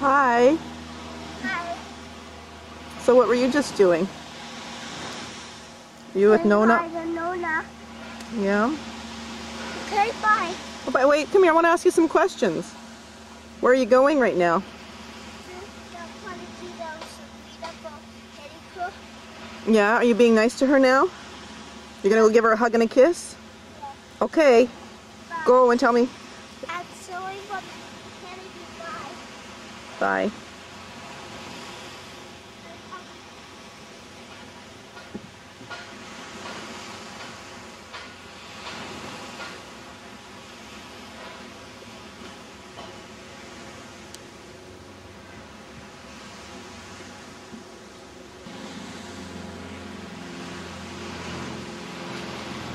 Hi. Hi. So what were you just doing? You with Nonna? Nonna. Yeah. Okay, bye. Oh, but wait, come here. I want to ask you some questions. Where are you going right now? Yeah. Are you being nice to her now? You're gonna go give her a hug and a kiss? Okay. Go and tell me. Bye.